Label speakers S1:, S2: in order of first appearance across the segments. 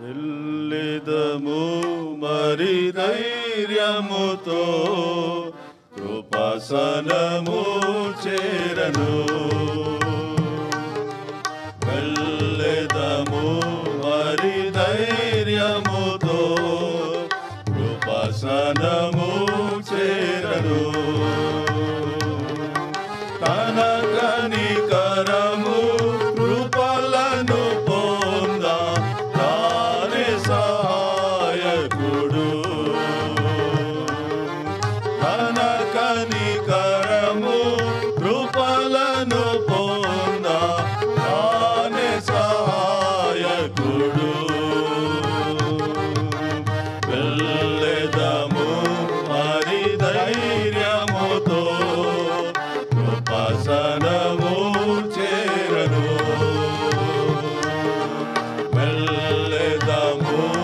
S1: వెళ్ళిదము మరి ధైర్యముతో కృపాసనము చేరను le d'amour.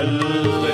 S1: Hello.